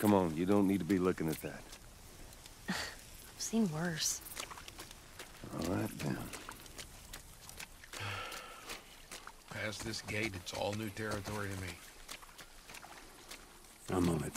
come on. You don't need to be looking at that. I've seen worse. All right, then. Past this gate, it's all new territory to me. I'm on it.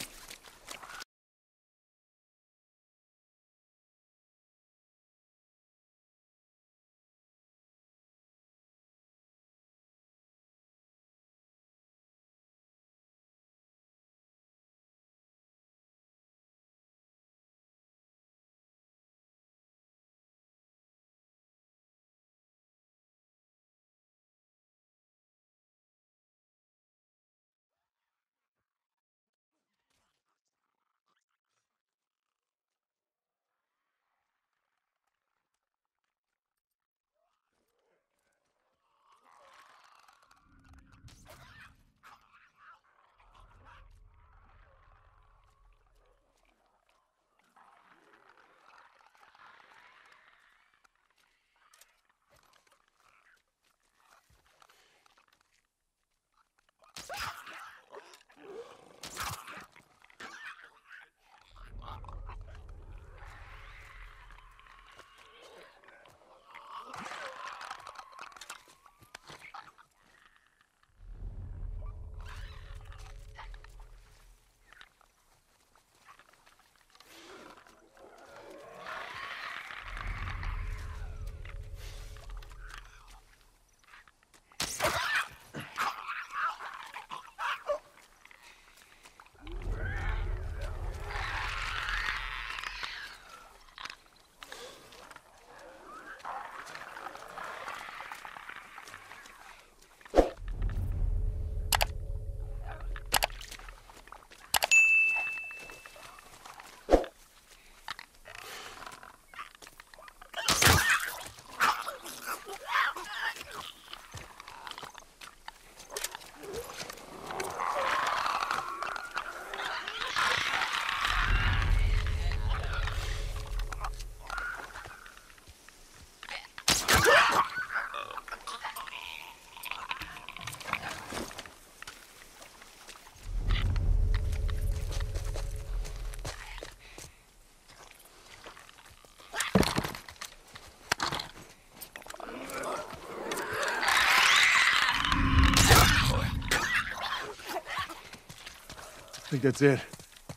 I think that's it.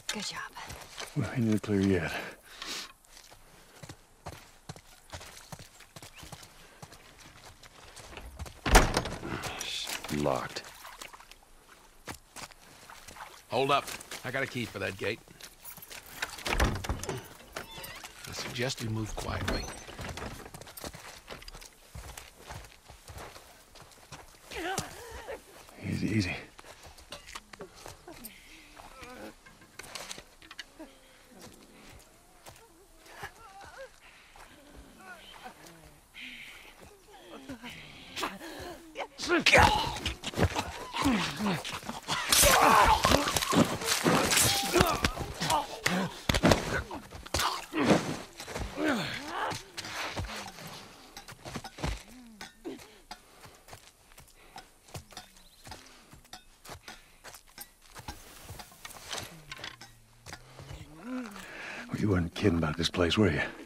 Good job. We ain't in the clear yet. Locked. Hold up. I got a key for that gate. I suggest we move quietly. Easy, easy. Well, you weren't kidding about this place, were you?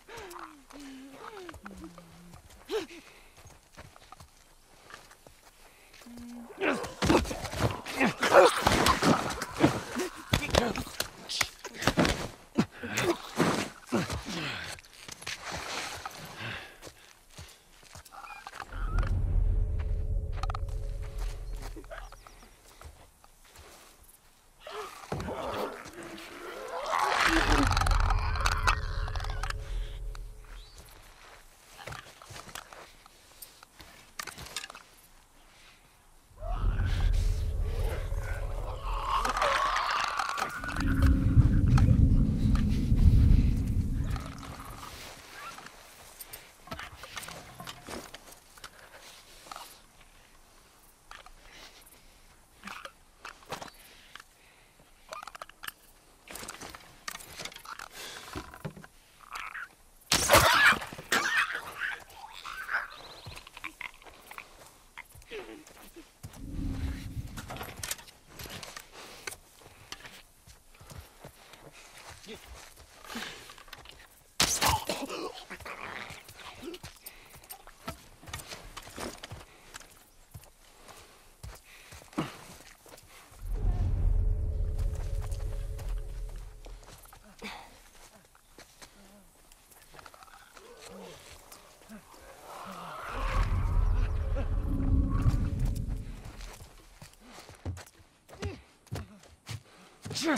Give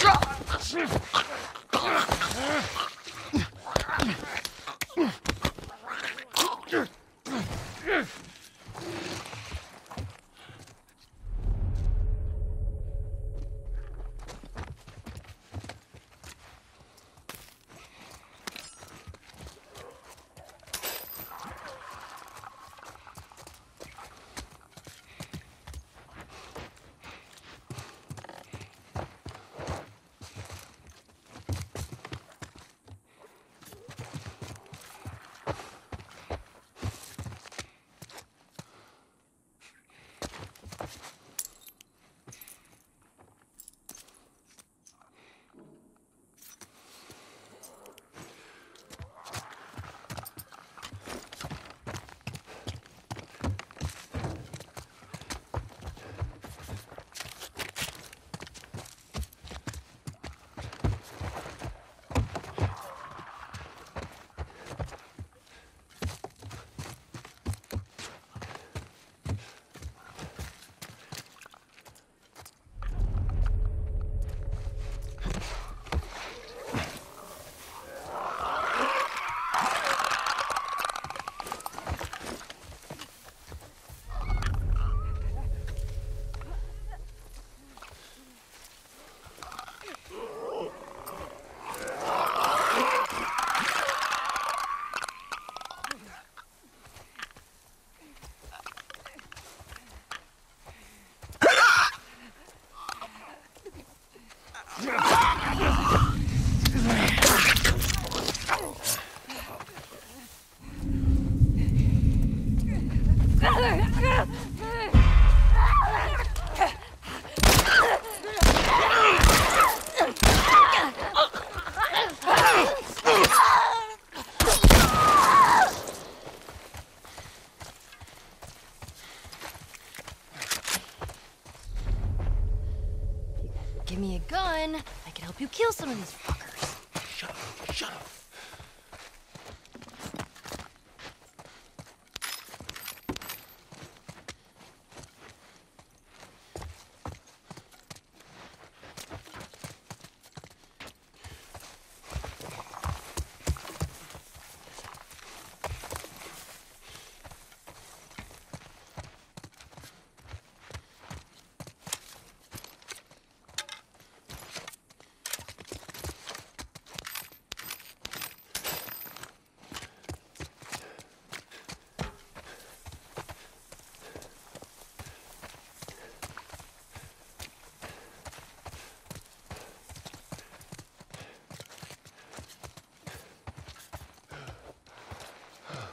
kill some of these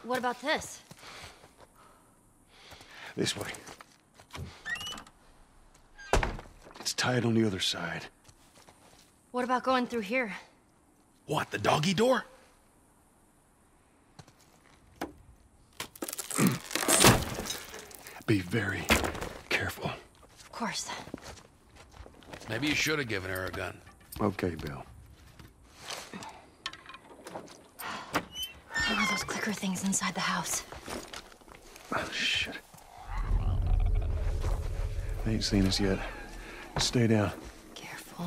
What about this? This way. It's tied on the other side. What about going through here? What, the doggy door? Be very careful. Of course. Maybe you should have given her a gun. Okay, Bill. tracker thing's inside the house. Oh, shit. They ain't seen us yet. Stay down. Careful.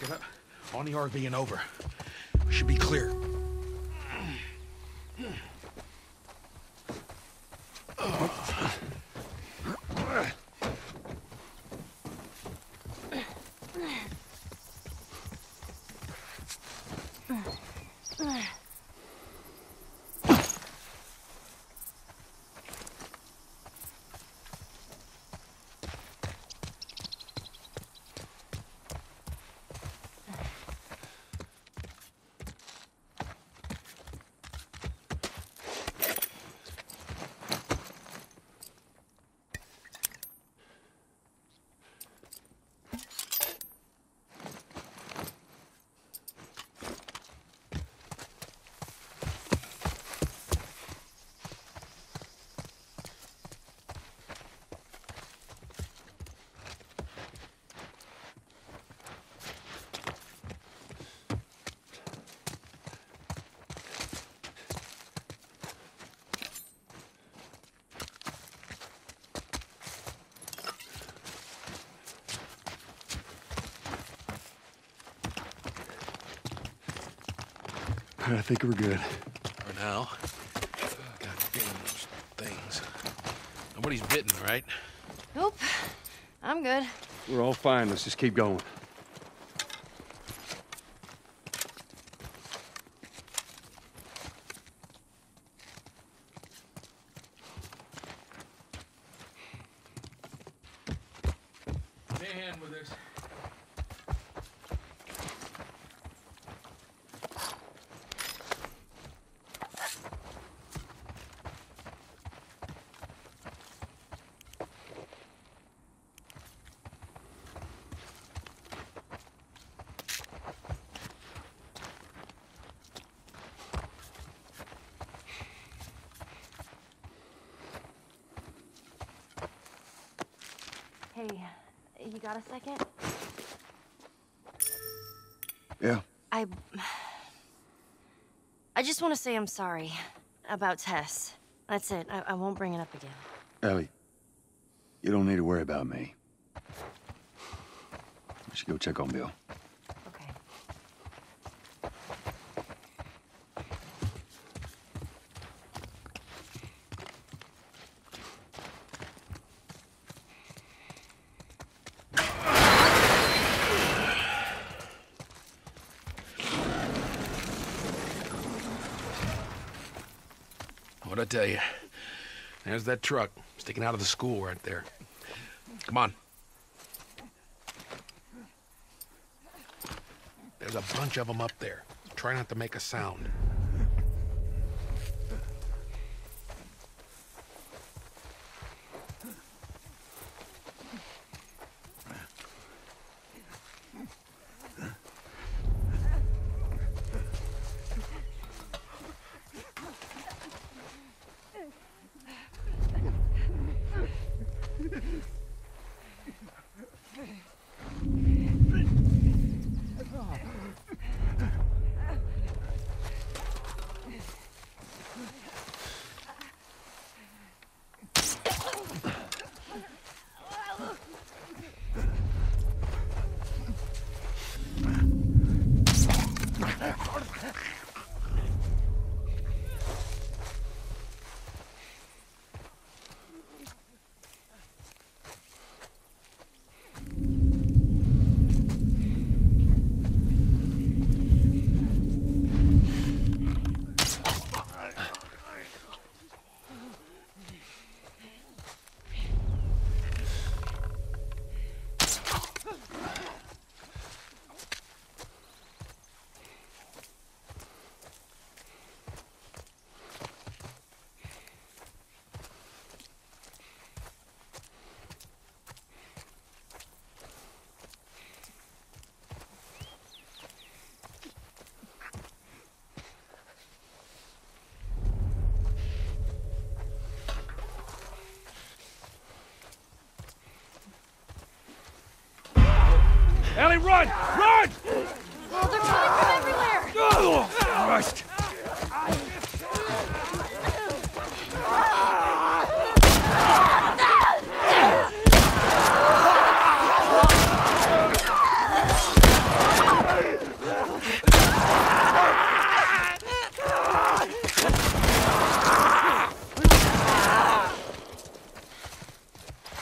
Get up. On the RV and over. We should be clear. I think we're good. For now. I got a feeling those things. Nobody's bitten, right? Nope. I'm good. We're all fine. Let's just keep going. Give hand with this. Hey, you got a second? Yeah. I. I just want to say I'm sorry about Tess. That's it. I, I won't bring it up again. Ellie, you don't need to worry about me. We should go check on Bill. Okay. What'd I tell you? There's that truck sticking out of the school right there. Come on. There's a bunch of them up there. Try not to make a sound. Ellie, run! Run! Oh, they're coming from everywhere! Christ!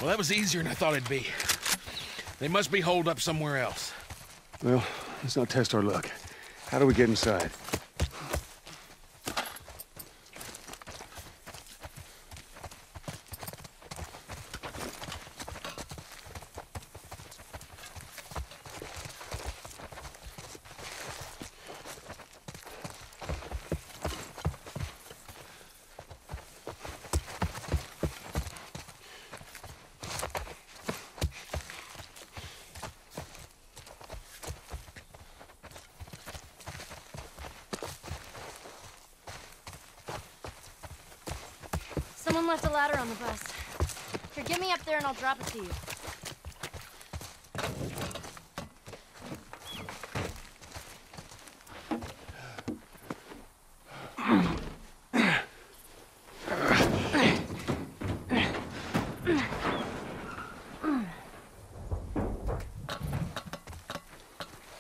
Well, that was easier than I thought it'd be. They must be holed up somewhere else. Well, let's not test our luck. How do we get inside? Someone left a ladder on the bus. Here, get me up there and I'll drop it you.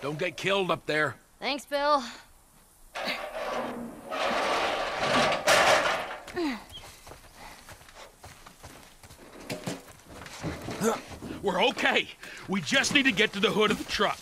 Don't get killed up there. Thanks, Bill. We're okay. We just need to get to the hood of the truck.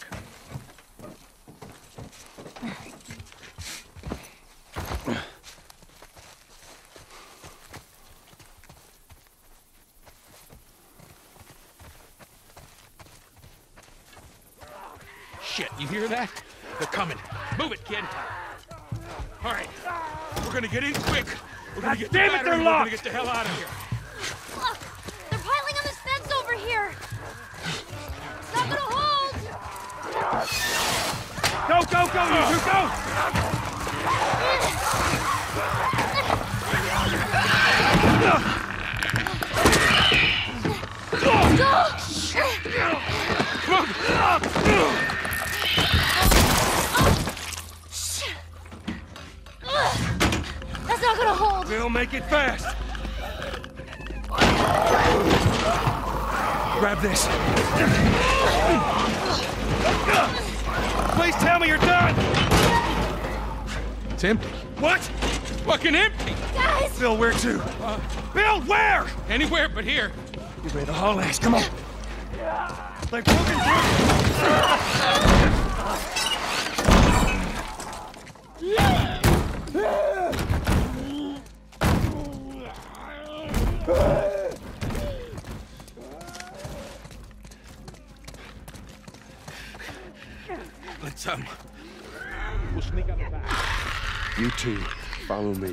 Shit, you hear that? They're coming. Move it, kid. All right, we're gonna get in quick. We're gonna get damn the it, they're battery, We're gonna locked. get the hell out of here. It's empty. What? Fucking empty. Guys! Bill, where to? Bill, where? Anywhere but here. You ready to haul ass? Come on. Like broken through. Let's um. We'll sneak out the back. You two, follow me.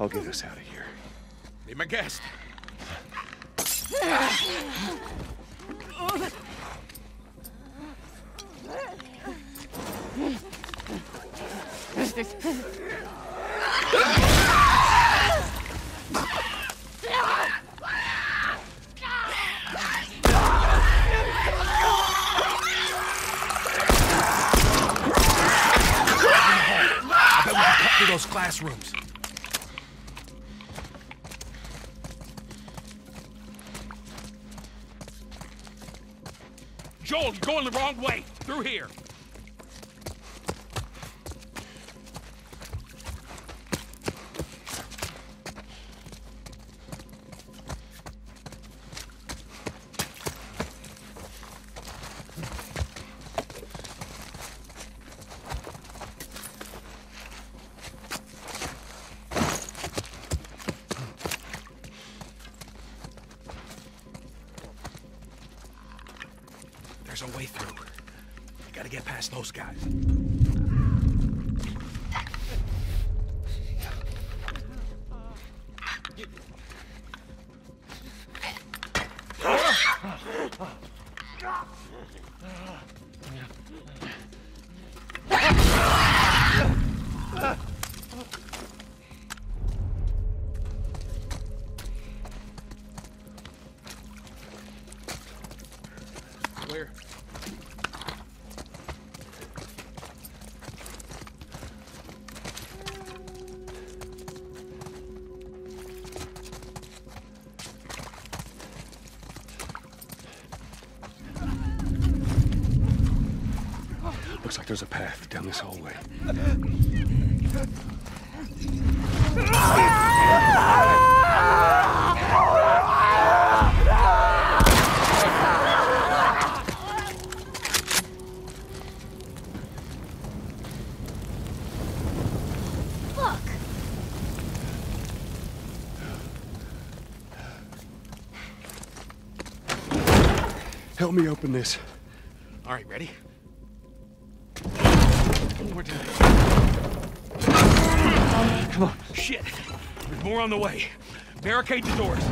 I'll get us out of here. Be my guest. through those classrooms. Joel, you're going the wrong way. Through here. Looks like there's a path down this hallway. Look. Help me open this. All right, ready? On the way. Barricade the doors.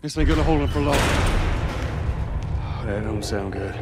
This ain't gonna hold him for long. Oh, that don't sound good.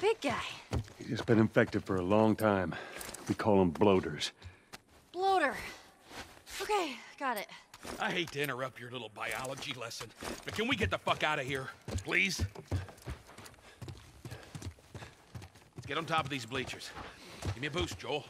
Big guy? He's just been infected for a long time. We call them bloaters. Bloater. Okay, got it. I hate to interrupt your little biology lesson, but can we get the fuck out of here, please? Let's get on top of these bleachers. Give me a boost, Joel.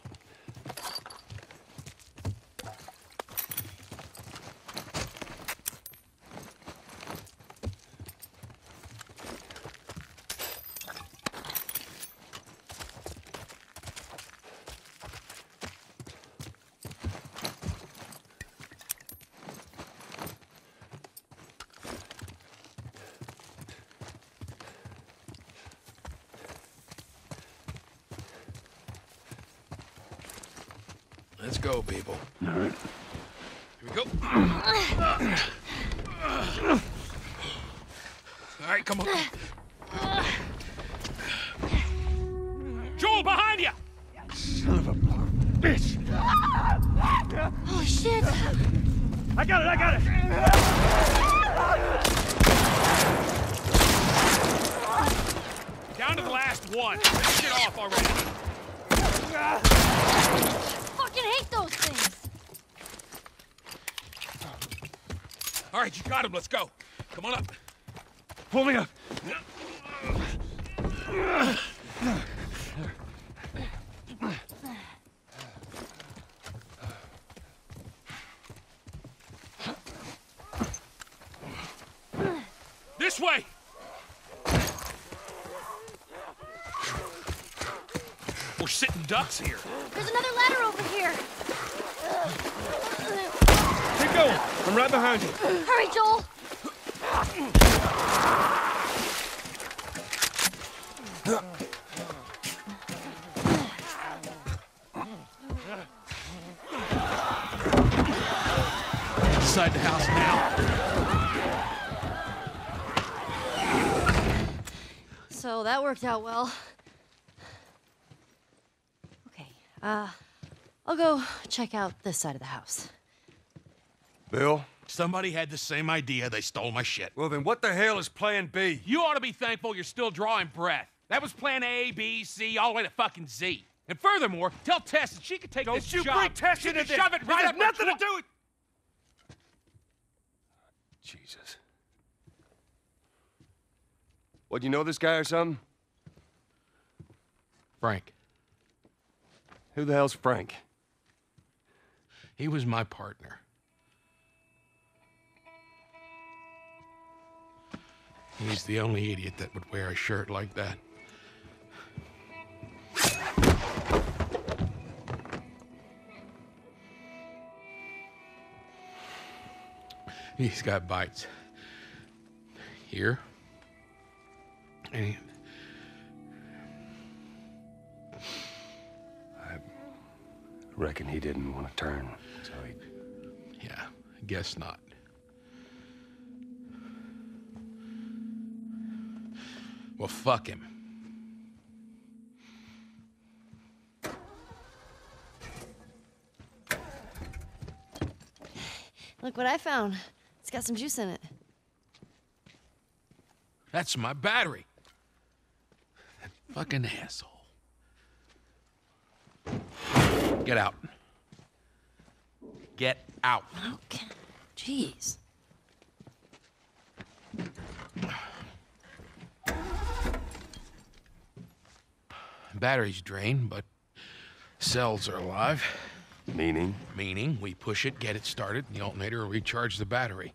Let's go, people. All right. Here we go. All right, come on. Joel, behind you! Son of a bitch! Oh, shit. I got it, I got it! Down to the last one. Finish it off already. Fucking hate those things. All right, you got him. Let's go. Come on up. Pull me up! This way! We're here. There's another ladder over here. Keep going. I'm right behind you. Hurry, Joel. Inside the house now. So that worked out well. Okay, uh, I'll go check out this side of the house. Bill? Somebody had the same idea. They stole my shit. Well, then what the hell is Plan B? You ought to be thankful you're still drawing breath. That was plan A, B, C, all the way to fucking Z. And furthermore, tell Tess that she could take Don't this you job. bring Tess into this. shove it right has up nothing to do with... Jesus. What, you know this guy or something? Frank, Who the hell's Frank? He was my partner. He's the only idiot that would wear a shirt like that. He's got bites. here. And I Reckon he didn't want to turn, guess not. Well, fuck him. Look what I found. It's got some juice in it. That's my battery. That fucking asshole. Get out. Get out. Okay. Jeez. Battery's drained, but cells are alive. Meaning? Meaning, we push it, get it started, and the alternator will recharge the battery.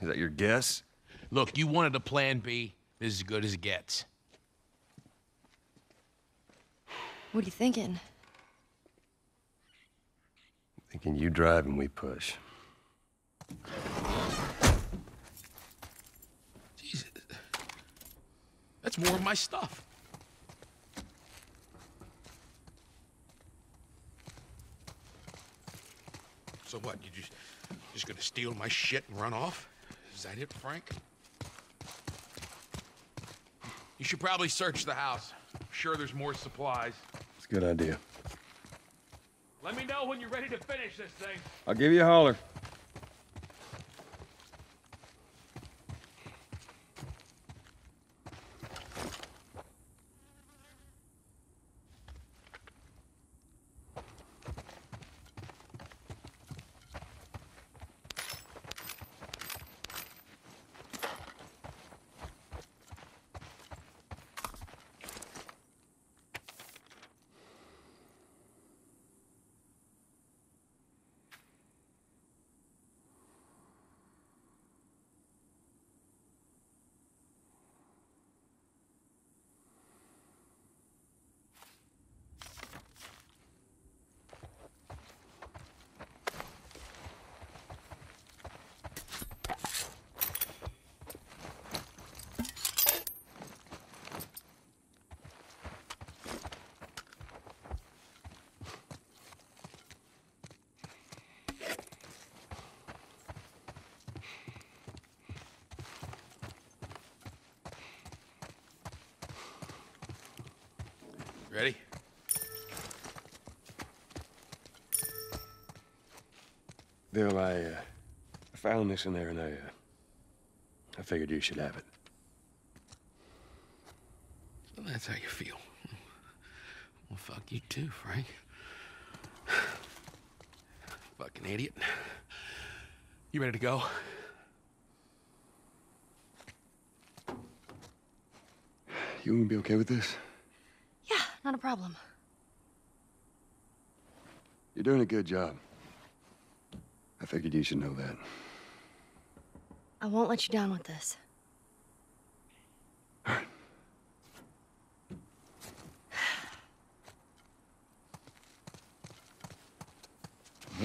Is that your guess? Look, you wanted a plan B. This is as good as it gets. What are you thinking? Thinking you drive and we push. Jesus. That's more of my stuff. So what? You just just gonna steal my shit and run off? Is that it, Frank? You should probably search the house. I'm sure there's more supplies. It's a good idea. Let me know when you're ready to finish this thing. I'll give you a holler. Ready? Bill, I, uh, found this in there and I, uh, I figured you should have it. So that's how you feel. Well, fuck you too, Frank. Fucking idiot. You ready to go? You gonna be okay with this? Yeah, not a problem. You're doing a good job. I figured you should know that. I won't let you down with this. All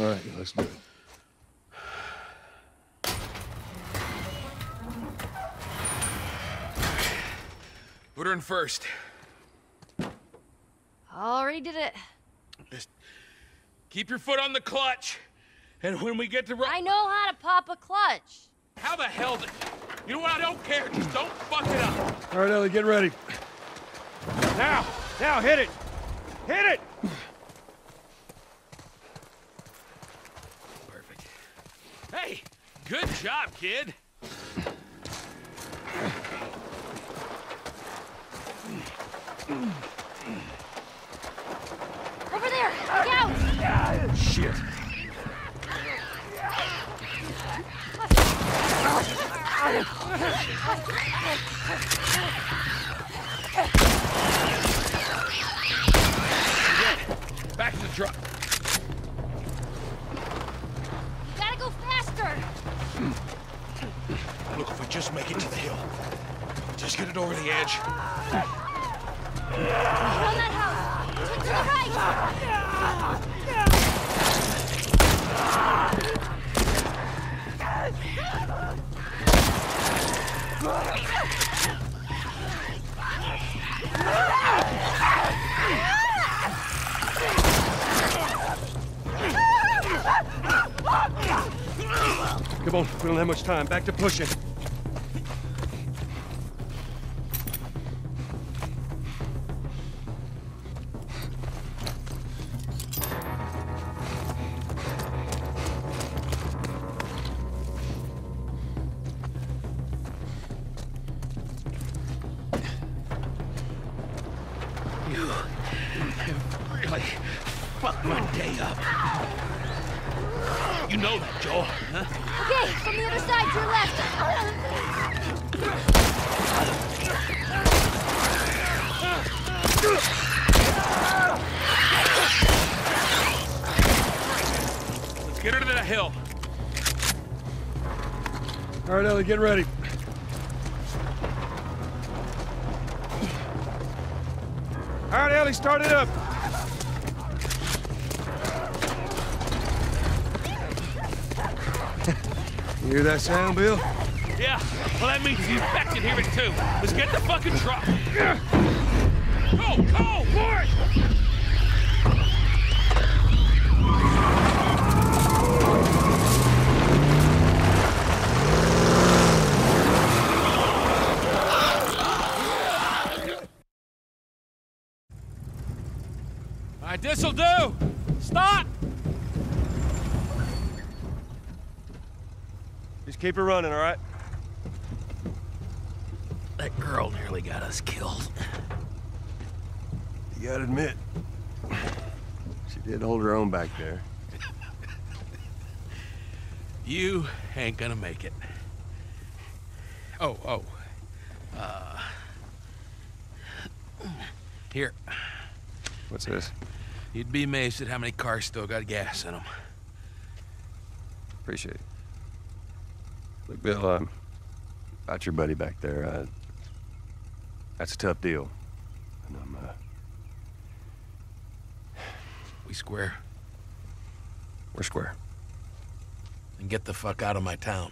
right, let's do it. Put her in first. Already did it. Just keep your foot on the clutch. And when we get to... I know how to pop a clutch. How the hell did... You know what? I don't care. Just don't fuck it up. All right, Ellie, get ready. Now! Now, hit it! Hit it! Perfect. Hey, good job, kid. Over there! Look out! Shit. Back to the truck. You gotta go faster! Hmm. Look, if we just make it to the hill, just get it over the edge. Get that house! To the right! Come on, we don't have much time. Back to pushing. Get ready. All right, Ellie, start it up. you hear that sound, Bill? Yeah, well, that means the infected hear it too. Let's get the fucking truck. Go, go, boy! This'll do. Stop! Just keep it running, all right? That girl nearly got us killed. You gotta admit, she did hold her own back there. You ain't gonna make it. Oh, oh. Uh. Here, What's this? You'd be amazed at how many cars still got gas in them. Appreciate it. Look, Bill, um, about your buddy back there, uh, that's a tough deal. And I'm, uh, We square we're square. and get the fuck out of my town.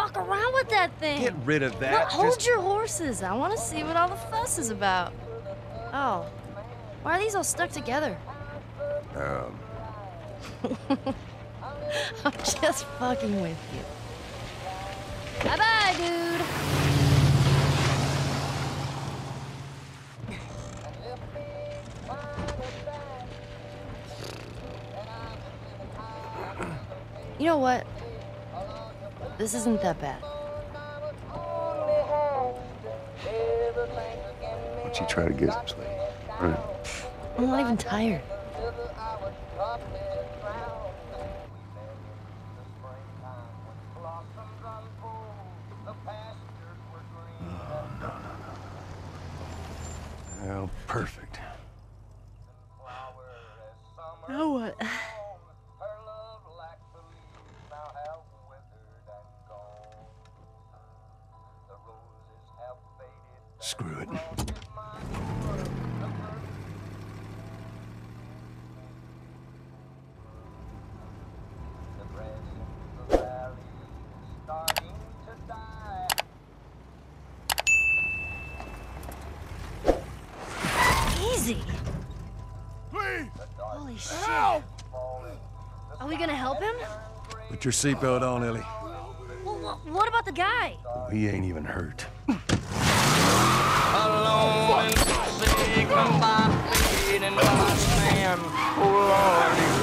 walk around with that thing? Get rid of that. Well, hold Just- your horses. I want to see what all the fuss is about. Oh, why are these all stuck together? Um, I'm just fucking with you. Bye bye, dude. You know what? This isn't that bad. why don't you try to get some sleep? Right. I'm not even tired. Screw it. Easy. Please! Holy shit. Are we gonna help him? Put your seatbelt on, Ellie. Well, wh- what about the guy? He ain't even hurt. Sea, come feeding my sand. Oh, Lord,